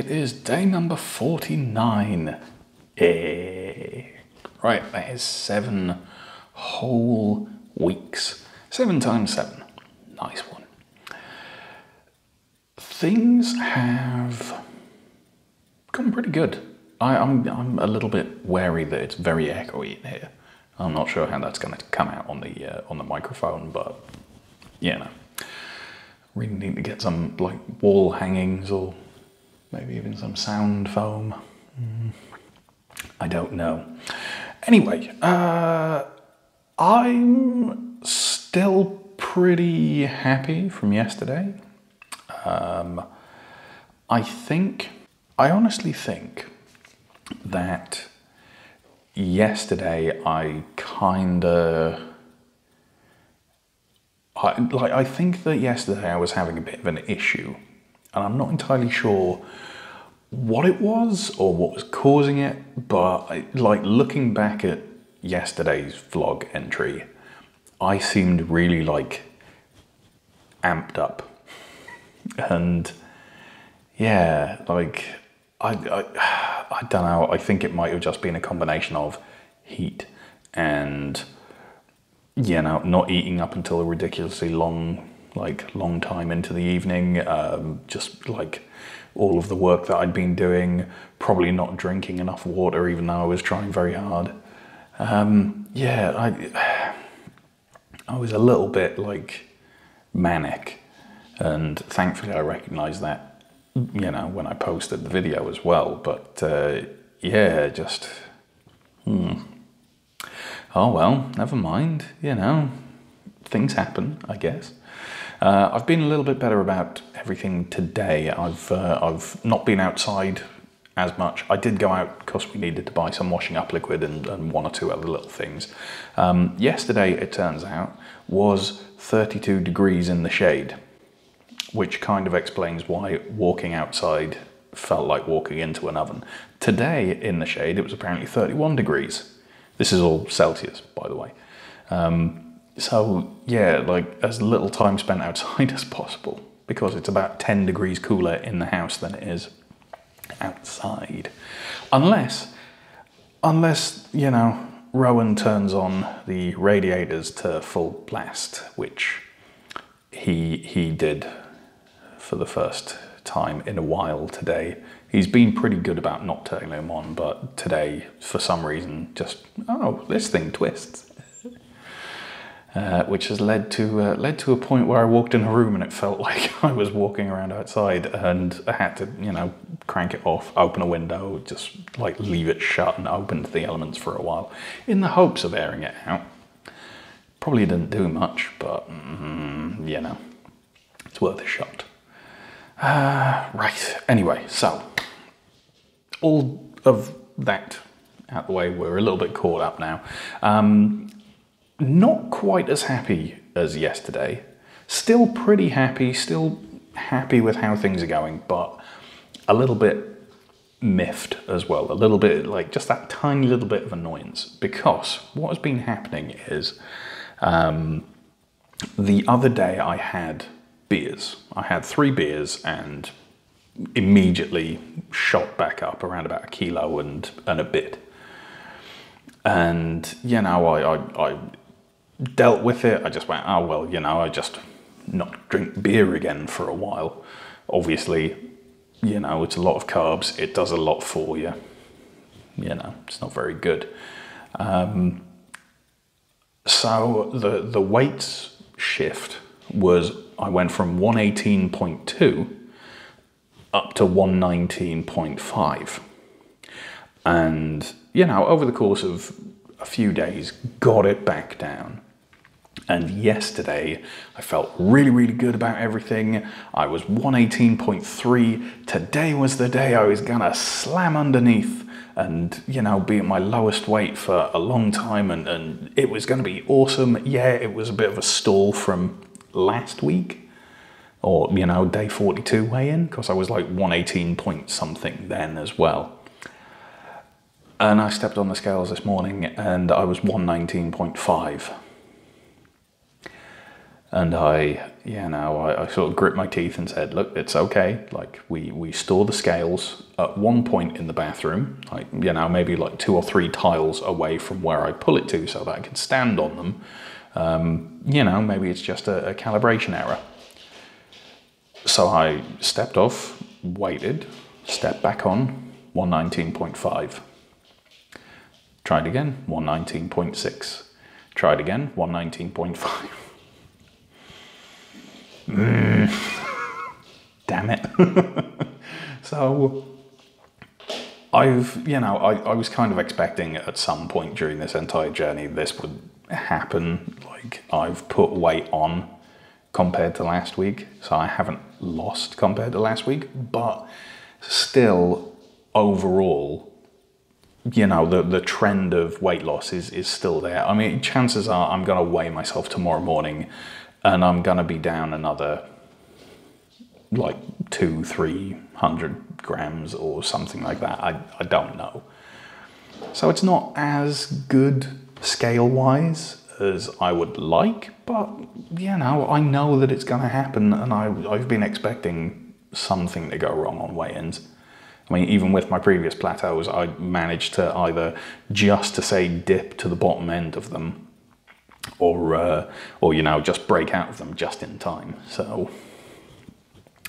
it is day number 49. Eh. Right, that is seven whole weeks. Seven times seven. Nice one. Things have gone pretty good. I, am I'm, I'm a little bit wary that it's very echoey in here. I'm not sure how that's going to come out on the uh, on the microphone, but yeah, no. Really need to get some like wall hangings or maybe even some sound foam. Mm, I don't know. Anyway, uh, I'm still pretty happy from yesterday. Um, I think, I honestly think that yesterday I kind of. I, like I think that yesterday I was having a bit of an issue, and I'm not entirely sure what it was or what was causing it, but I, like looking back at yesterday's vlog entry, I seemed really like amped up. And yeah, like I, I, I don't know, I think it might have just been a combination of heat and you know, not eating up until a ridiculously long like long time into the evening, um, just like all of the work that I'd been doing, probably not drinking enough water, even though I was trying very hard. Um, yeah, I, I was a little bit like manic, and thankfully I recognised that, you know, when I posted the video as well. But uh, yeah, just, hmm. oh well, never mind, you know, things happen, I guess. Uh, I've been a little bit better about everything today. I've uh, I've not been outside as much. I did go out because we needed to buy some washing up liquid and, and one or two other little things. Um, yesterday, it turns out, was 32 degrees in the shade, which kind of explains why walking outside felt like walking into an oven. Today, in the shade, it was apparently 31 degrees. This is all Celsius, by the way. Um, so yeah, like as little time spent outside as possible because it's about 10 degrees cooler in the house than it is outside. Unless, unless, you know, Rowan turns on the radiators to full blast, which he, he did for the first time in a while today. He's been pretty good about not turning them on, but today, for some reason, just, oh, this thing twists. Uh, which has led to uh, led to a point where I walked in a room and it felt like I was walking around outside, and I had to you know crank it off, open a window, just like leave it shut and open to the elements for a while, in the hopes of airing it out. Probably didn't do much, but mm, you know, it's worth a shot. Uh, right. Anyway, so all of that out the way, we're a little bit caught up now. Um, not quite as happy as yesterday. Still pretty happy, still happy with how things are going, but a little bit miffed as well. A little bit like just that tiny little bit of annoyance because what has been happening is um, the other day I had beers. I had three beers and immediately shot back up around about a kilo and, and a bit. And you know, I, I, I dealt with it. I just went, oh, well, you know, I just not drink beer again for a while. Obviously, you know, it's a lot of carbs. It does a lot for you. You know, it's not very good. Um, so the, the weights shift was I went from 118.2 up to 119.5. And, you know, over the course of a few days, got it back down. And yesterday, I felt really, really good about everything. I was 118.3. Today was the day I was gonna slam underneath and, you know, be at my lowest weight for a long time. And, and it was gonna be awesome. Yeah, it was a bit of a stall from last week or, you know, day 42 weigh in because I was like 118 point something then as well. And I stepped on the scales this morning and I was 119.5 And I, you know, I, I sort of gripped my teeth and said, look, it's okay. Like, we, we store the scales at one point in the bathroom, like, you know, maybe like two or three tiles away from where I pull it to so that I can stand on them. Um, you know, maybe it's just a, a calibration error. So I stepped off, waited, stepped back on, 119.5. Tried again, 119.6. Tried again, 119.5. Mm. Damn it. so I've, you know, I, I was kind of expecting at some point during this entire journey this would happen. Like I've put weight on compared to last week, so I haven't lost compared to last week, but still overall, you know, the, the trend of weight loss is, is still there. I mean, chances are I'm going to weigh myself tomorrow morning and I'm going to be down another like two, three hundred grams or something like that. I, I don't know. So it's not as good scale wise as I would like, but you know, I know that it's going to happen and I, I've been expecting something to go wrong on weigh ins. I mean, even with my previous plateaus, I managed to either just to say dip to the bottom end of them or, uh, or you know, just break out of them just in time. So,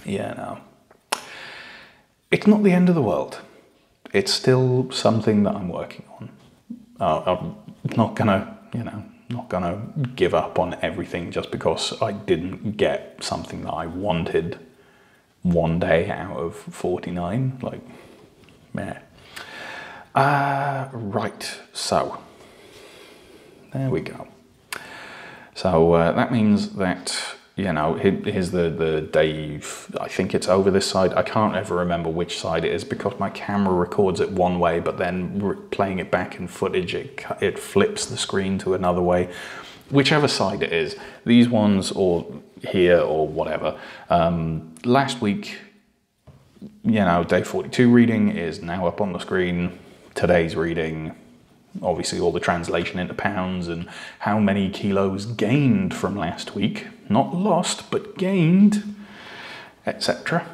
yeah, no. It's not the end of the world. It's still something that I'm working on. Uh, I'm not gonna, you know, not gonna give up on everything just because I didn't get something that I wanted one day out of 49. Like, meh. Uh, right, so there we go. So uh, that means that you know, here's the, the day, I think it's over this side. I can't ever remember which side it is because my camera records it one way, but then playing it back in footage, it, it flips the screen to another way. Whichever side it is, these ones or here or whatever. Um, last week, you know, day 42 reading is now up on the screen. Today's reading obviously all the translation into pounds and how many kilos gained from last week, not lost, but gained, etc.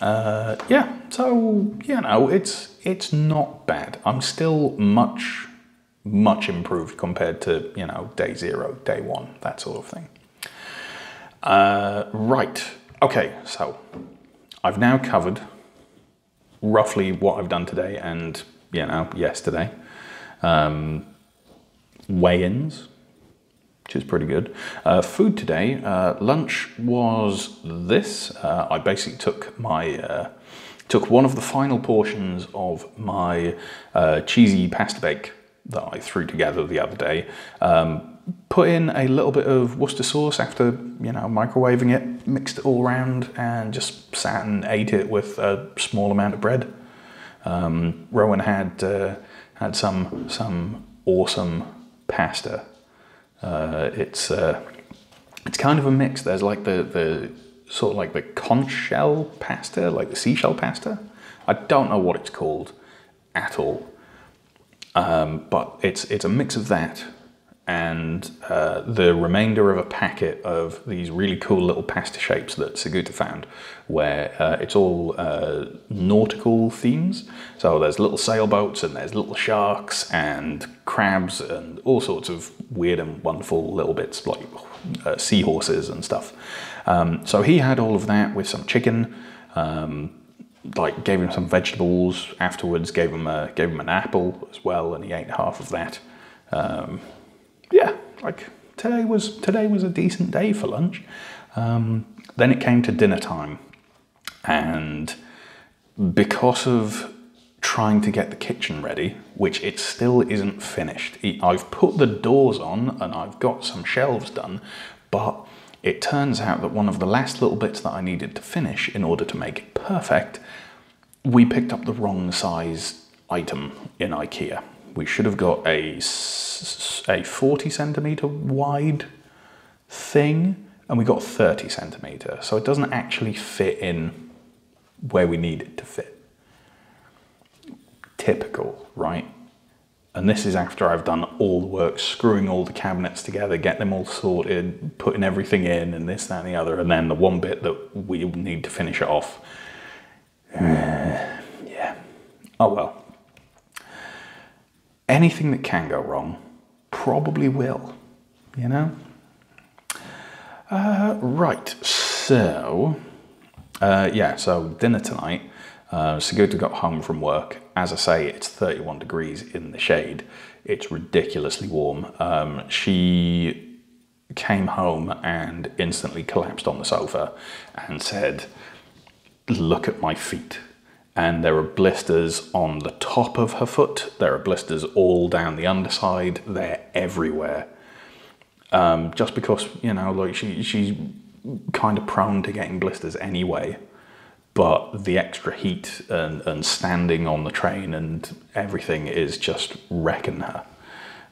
Uh, yeah, so you know, it's it's not bad. I'm still much much improved compared to you know day zero, day one, that sort of thing. Uh, right. Okay. So I've now covered roughly what I've done today and you know, yesterday. Um, weigh-ins, which is pretty good. Uh, food today, uh, lunch was this. Uh, I basically took my uh, took one of the final portions of my uh, cheesy pasta bake that I threw together the other day. Um, put in a little bit of Worcester sauce after you know microwaving it, mixed it all around, and just sat and ate it with a small amount of bread. Um, Rowan had uh, had some some awesome pasta. Uh, it's uh, it's kind of a mix. There's like the the sort of like the conch shell pasta, like the seashell pasta. I don't know what it's called at all, um, but it's it's a mix of that and uh, the remainder of a packet of these really cool little pasta shapes that Saguta found, where uh, it's all uh, nautical themes. So there's little sailboats and there's little sharks and crabs and all sorts of weird and wonderful little bits like uh, seahorses and stuff. Um, so he had all of that with some chicken. Um, like gave him some vegetables afterwards. Gave him a gave him an apple as well, and he ate half of that. Um, yeah, like today was today was a decent day for lunch. Um, then it came to dinner time, and because of trying to get the kitchen ready, which it still isn't finished. I've put the doors on and I've got some shelves done, but it turns out that one of the last little bits that I needed to finish in order to make it perfect, we picked up the wrong size item in IKEA we should have got a, a 40 centimeter wide thing and we got 30 centimeter. So it doesn't actually fit in where we need it to fit. Typical, right? And this is after I've done all the work, screwing all the cabinets together, get them all sorted, putting everything in, and this, that, and the other. And then the one bit that we need to finish it off. yeah. Oh well. Anything that can go wrong probably will, you know? Uh, right, so, uh, yeah, so dinner tonight. Uh, got home from work. As I say, it's 31 degrees in the shade. It's ridiculously warm. Um, she came home and instantly collapsed on the sofa and said, Look at my feet. And there are blisters on the top of her foot. There are blisters all down the underside. They're everywhere. Um, just because, you know, like she, she's kind of prone to getting blisters anyway but the extra heat and, and standing on the train and everything is just wrecking her.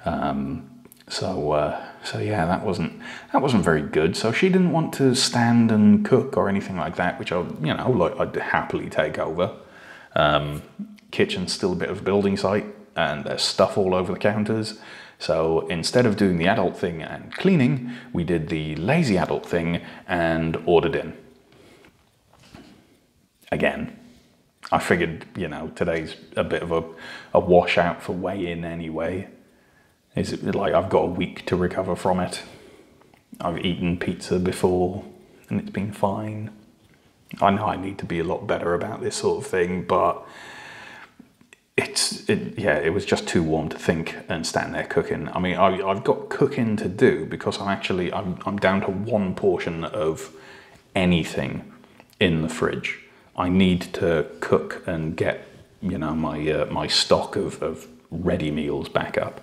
Um, so uh, so yeah, that wasn't that wasn't very good. So she didn't want to stand and cook or anything like that, which I you know like I'd happily take over. Um, kitchen's still a bit of a building site, and there's stuff all over the counters. So instead of doing the adult thing and cleaning, we did the lazy adult thing and ordered in again, I figured, you know, today's a bit of a, a washout for weigh in anyway. Is it like I've got a week to recover from it? I've eaten pizza before and it's been fine. I know I need to be a lot better about this sort of thing, but it's it, yeah, it was just too warm to think and stand there cooking. I mean, I, have got cooking to do because I'm actually I'm, I'm down to one portion of anything in the fridge I need to cook and get you know my uh, my stock of, of ready meals back up.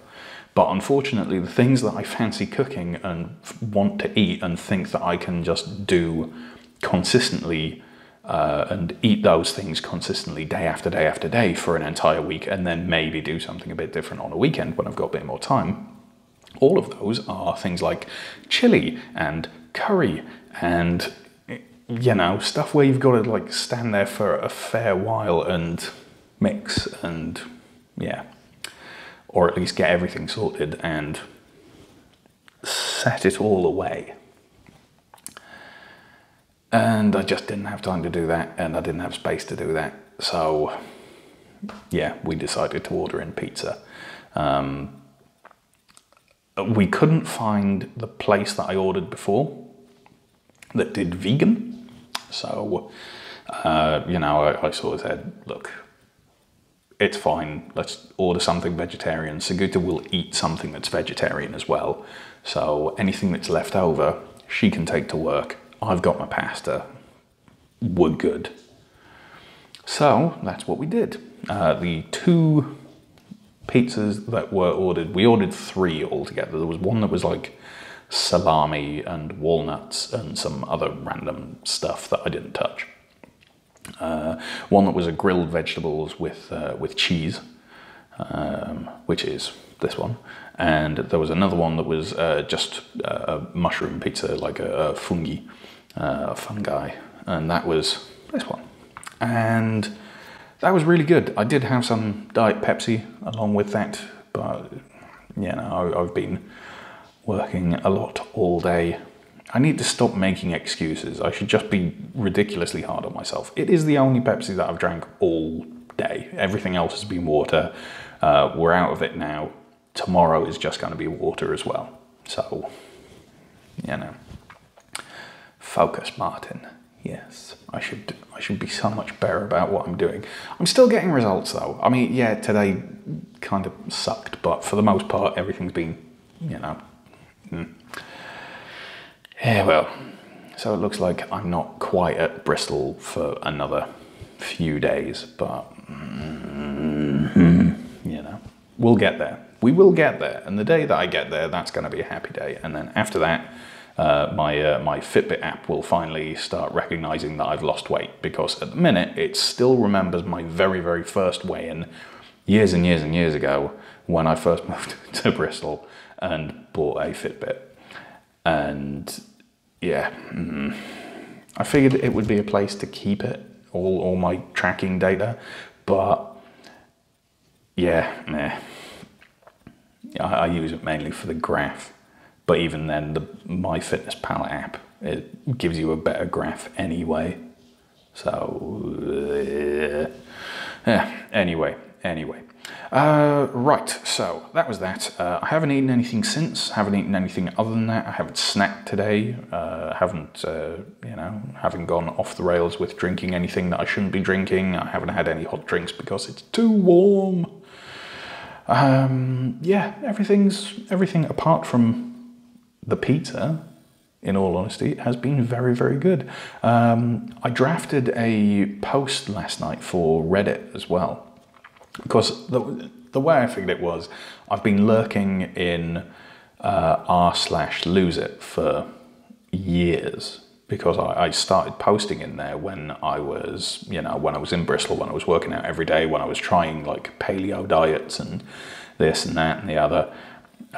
But unfortunately, the things that I fancy cooking and want to eat and think that I can just do consistently uh, and eat those things consistently day after day after day for an entire week, and then maybe do something a bit different on a weekend when I've got a bit more time. All of those are things like chili and curry and you know, stuff where you've got to like stand there for a fair while and mix and yeah, or at least get everything sorted and set it all away. And I just didn't have time to do that, and I didn't have space to do that. So, yeah, we decided to order in pizza. Um, we couldn't find the place that I ordered before that did vegan. So, uh, you know, I, I, sort of said, look, it's fine. Let's order something vegetarian. Saguta will eat something that's vegetarian as well. So anything that's left over, she can take to work. I've got my pasta. We're good. So that's what we did. Uh, the two pizzas that were ordered, we ordered three altogether. There was one that was like salami and walnuts and some other random stuff that I didn't touch. Uh, one that was a grilled vegetables with uh, with cheese, um, which is this one, and there was another one that was uh, just a mushroom pizza, like a, a fungi, uh, fungi, and that was this one, and that was really good. I did have some diet Pepsi along with that, but you know I, I've been working a lot all day. I need to stop making excuses. I should just be ridiculously hard on myself. It is the only Pepsi that I've drank all day. Everything else has been water. Uh, we're out of it now. Tomorrow is just going to be water as well. So, you know, focus, Martin. Yes, I should. I should be so much better about what I'm doing. I'm still getting results though. I mean, yeah, today kind of sucked, but for the most part, everything's been, you know, Mm. Yeah, well, so it looks like I'm not quite at Bristol for another few days, but mm-hmm, you know, we'll get there. We will get there, and the day that I get there, that's going to be a happy day. And then after that, uh, my uh, my Fitbit app will finally start recognizing that I've lost weight because at the minute it still remembers my very very first weigh-in years and years and years ago when I first moved to Bristol and bought a Fitbit. And yeah, mm, I figured it would be a place to keep it, all, all my tracking data. But yeah, nah. I, I use it mainly for the graph. But even then, the MyFitnessPal app it gives you a better graph anyway. So uh, yeah. Anyway, anyway. Uh, right, so that was that. Uh, I haven't eaten anything since. Haven't eaten anything other than that. I haven't snacked today. Uh, haven't, uh, you know, haven't gone off the rails with drinking anything that I shouldn't be drinking. I haven't had any hot drinks because it's too warm. Um, yeah, everything's everything apart from the pizza. In all honesty, has been very, very good. Um, I drafted a post last night for Reddit as well because the, the way I figured it was, I've been lurking in uh, r slash lose it for years because I, I, started posting in there when I was, you know, when I was in Bristol, when I was working out every day, when I was trying like paleo diets and this and that and the other,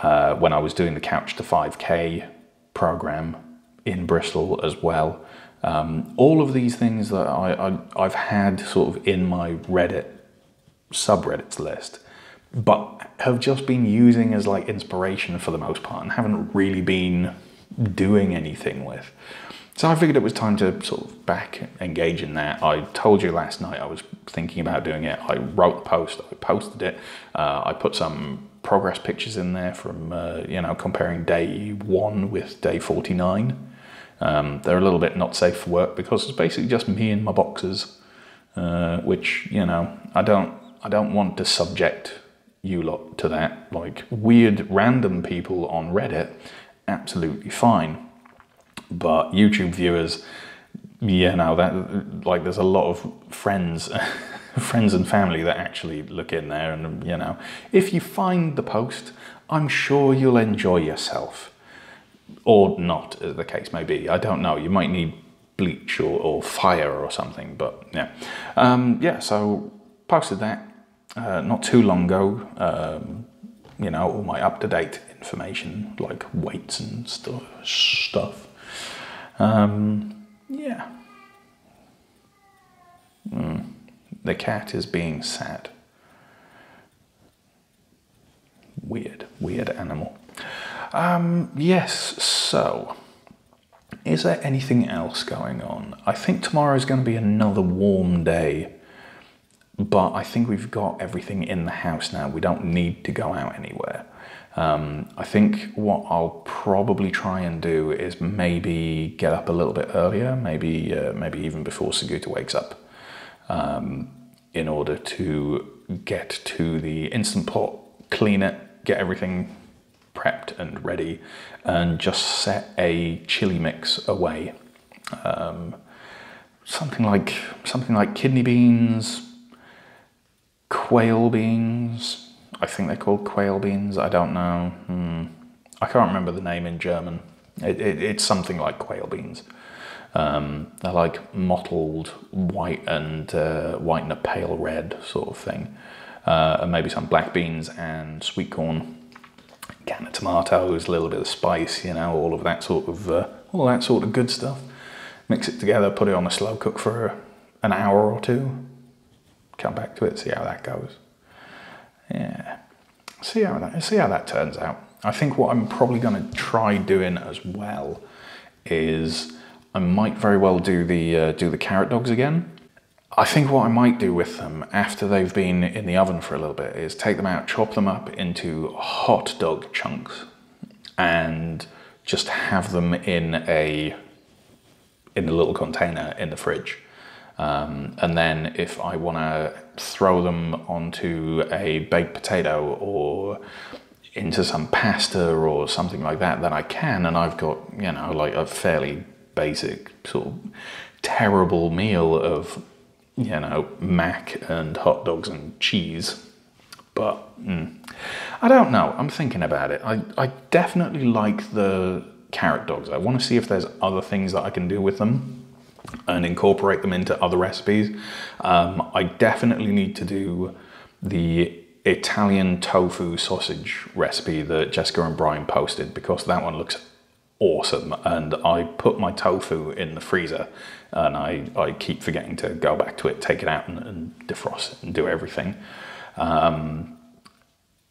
uh, when I was doing the Couch to 5K program in Bristol as well. Um, all of these things that I, I, I've had sort of in my Reddit subreddits list, but have just been using as like inspiration for the most part and haven't really been doing anything with. So I figured it was time to sort of back engage in that. I told you last night I was thinking about doing it. I wrote the post, I posted it, uh, I put some progress pictures in there from uh, you know comparing day one with day 49. Um, they're a little bit not safe for work because it's basically just me in my boxes, uh, which you know I don't I don't want to subject you lot to that. Like weird random people on Reddit, absolutely fine. But YouTube viewers, yeah, now that like there's a lot of friends, friends and family that actually look in there, and you know, if you find the post, I'm sure you'll enjoy yourself, or not, as the case may be. I don't know. You might need bleach or, or fire or something, but yeah, um, yeah. So posted that uh, not too long ago. Um, you know, all my up to date information like weights and stuff. Stuff. Um, yeah. Mm. The cat is being sad. Weird, weird animal. Um, yes, so is there anything else going on? I think tomorrow is going to be another warm day but I think we've got everything in the house now. We don't need to go out anywhere. Um, I think what I'll probably try and do is maybe get up a little bit earlier, maybe uh, maybe even before Saguta wakes up, um, in order to get to the instant pot, clean it, get everything prepped and ready, and just set a chili mix away. Um, something like something like kidney beans, quail beans. I think they're called quail beans. I don't know. Hmm. I can't remember the name in German. It, it, it's something like quail beans. Um, they're like mottled white and uh, white and a pale red sort of thing. Uh, and maybe some black beans and sweet corn, can of tomatoes, a little bit of spice, you know, all of that sort of uh, all that sort of good stuff. Mix it together, put it on a slow cook for an hour or two, come back to it, see how that goes. Yeah, see how that see how that turns out. I think what I'm probably going to try doing as well is I might very well do the uh, do the carrot dogs again. I think what I might do with them after they've been in the oven for a little bit is take them out, chop them up into hot dog chunks, and just have them in a in a little container in the fridge um, and then if I want to throw them onto a baked potato or into some pasta or something like that, then I can. And I've got, you know, like a fairly basic sort of terrible meal of, you know, mac and hot dogs and cheese. But mm, I don't know. I'm thinking about it. I, I definitely like the carrot dogs. I want to see if there's other things that I can do with them and incorporate them into other recipes. Um, I definitely need to do the Italian tofu sausage recipe that Jessica and Brian posted because that one looks awesome. And I put my tofu in the freezer and I, I keep forgetting to go back to it, take it out and, and defrost it and do everything. Um,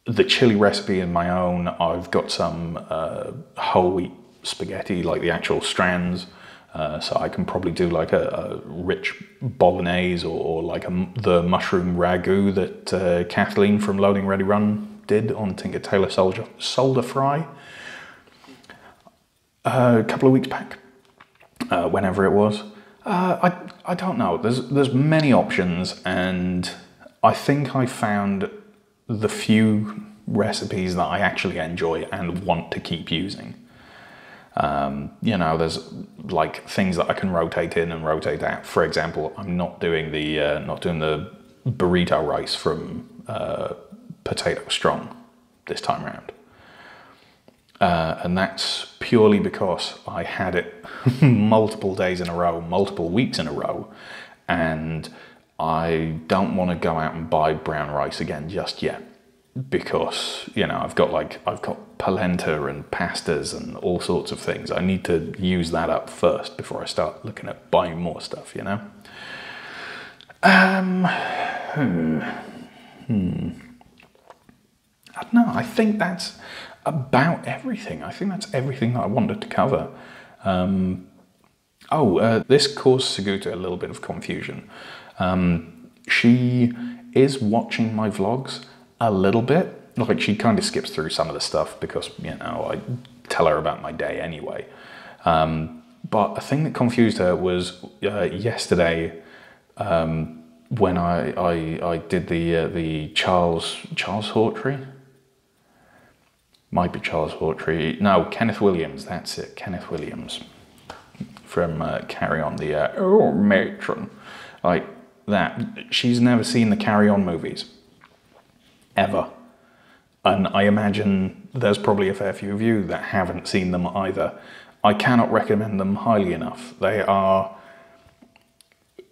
the chili recipe in my own. I've got some uh, whole wheat spaghetti, like the actual strands. Uh, so I can probably do like a, a rich bolognese or, or like a, the mushroom ragu that uh, Kathleen from Loading Ready Run did on Tinker Tailor Soldier, Soldier Fry a couple of weeks back, uh, whenever it was. Uh, I, I don't know. There's, there's many options, and I think I found the few recipes that I actually enjoy and want to keep using. Um, you know, there's like things that I can rotate in and rotate out. For example, I'm not doing the uh, not doing the burrito rice from uh, Potato Strong this time around, uh, and that's purely because I had it multiple days in a row, multiple weeks in a row, and I don't want to go out and buy brown rice again just yet because you know I've got like I've got polenta and pastas and all sorts of things. I need to use that up first before I start looking at buying more stuff. You know. Um. Hmm. hmm. I don't know. I think that's about everything. I think that's everything that I wanted to cover. Um, oh, uh, this caused Saguta a little bit of confusion. Um, she is watching my vlogs a little bit. Like she kind of skips through some of the stuff because you know I tell her about my day anyway. Um, but a thing that confused her was uh, yesterday um, when I, I, I did the uh, the Charles Charles Hawtrey. Might be Charles Hawtrey. No, Kenneth Williams. That's it. Kenneth Williams from uh, Carry On the uh, Oh Matron, like that. She's never seen the Carry On movies ever. And I imagine there's probably a fair few of you that haven't seen them either. I cannot recommend them highly enough. They are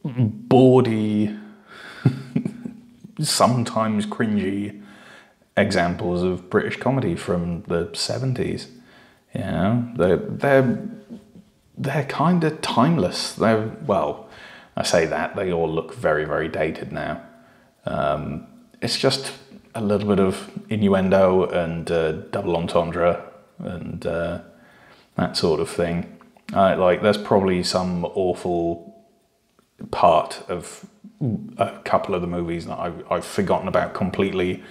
bawdy, sometimes cringy examples of British comedy from the 70s. You know, they're, they're, they're kind of timeless. They're, well, I say that, they all look very, very dated now. Um, it's just a little bit of innuendo and uh, double entendre and uh, that sort of thing. Uh, like, there's probably some awful part of a couple of the movies that I've, I've forgotten about completely,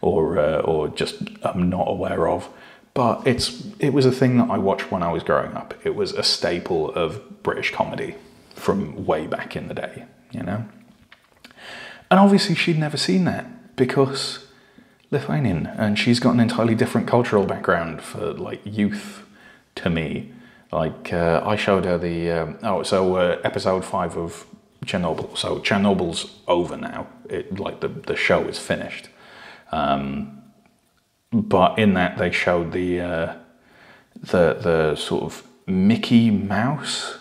or uh, or just I'm not aware of. But it's it was a thing that I watched when I was growing up. It was a staple of British comedy from way back in the day, you know. And obviously, she'd never seen that because Lithuanian, and she's got an entirely different cultural background for like youth to me. Like uh, I showed her the um, oh, so uh, episode five of Chernobyl. So Chernobyl's over now. It like the the show is finished. Um, but in that they showed the uh, the the sort of Mickey Mouse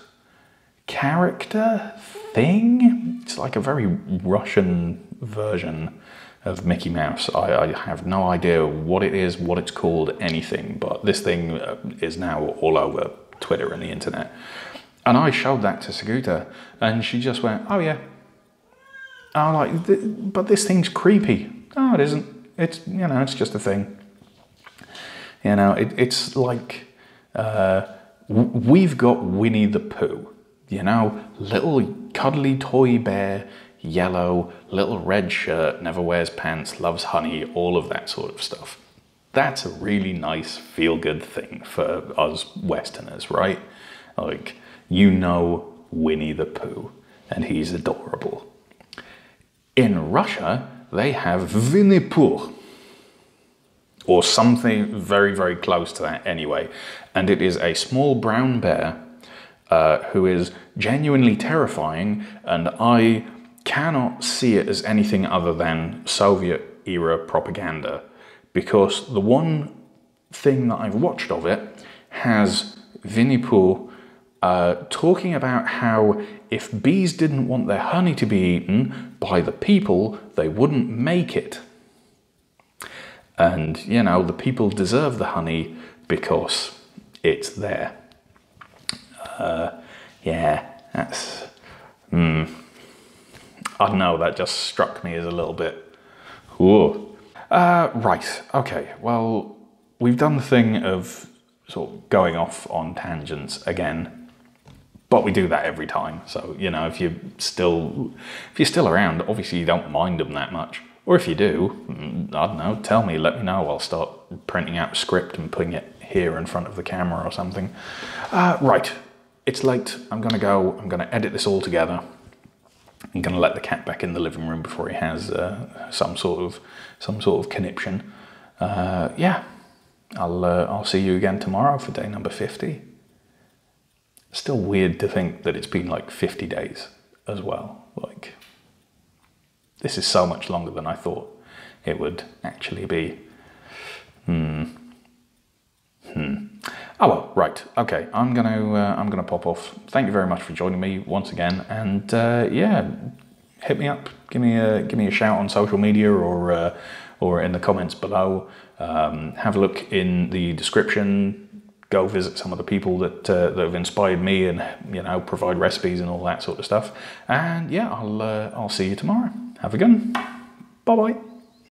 character thing. It's like a very Russian version of Mickey Mouse. I, I, have no idea what it is, what it's called, anything, but this thing uh, is now all over Twitter and the internet. And I showed that to Saguta, and she just went, "Oh yeah." I'm like, "But this thing's creepy." No, it isn't. It's you know, it's just a thing. You know, it, it's like uh, we've got Winnie the Pooh. You know, little cuddly toy bear yellow, little red shirt, never wears pants, loves honey, all of that sort of stuff. That's a really nice feel good thing for us Westerners, right? Like, you know Winnie the Pooh, and he's adorable. In Russia, they have Winnie Pooh, or something very, very close to that anyway. And it is a small brown bear uh, who is genuinely terrifying, and I cannot see it as anything other than Soviet era propaganda because the one thing that I've watched of it has Winnie Pooh uh, talking about how if bees didn't want their honey to be eaten by the people, they wouldn't make it. And, you know, the people deserve the honey because it's there. Uh, yeah, that's. Hmm. I don't know, that just struck me as a little bit. Ooh. Uh, right. Okay. Well, we've done the thing of sort of going off on tangents again, but we do that every time. So you know, if you're still if you're still around, obviously you don't mind them that much. Or if you do, mm, I don't know. Tell me. Let me know. I'll start printing out a script and putting it here in front of the camera or something. Uh, right. It's late. I'm gonna go. I'm gonna edit this all together. I'm going to let the cat back in the living room before he has uh, some sort of some sort of conniption. Uh, yeah, I'll uh, I'll see you again tomorrow for day number fifty. Still weird to think that it's been like fifty days as well. Like this is so much longer than I thought it would actually be. Hmm. Hmm. Oh well, right. Okay, I'm gonna uh, I'm gonna pop off. Thank you very much for joining me once again, and uh, yeah, hit me up. Give me a give me a shout on social media or uh, or in the comments below. Um, have a look in the description. Go visit some of the people that uh, that have inspired me, and you know provide recipes and all that sort of stuff. And yeah, I'll uh, I'll see you tomorrow. Have a good one. Bye bye.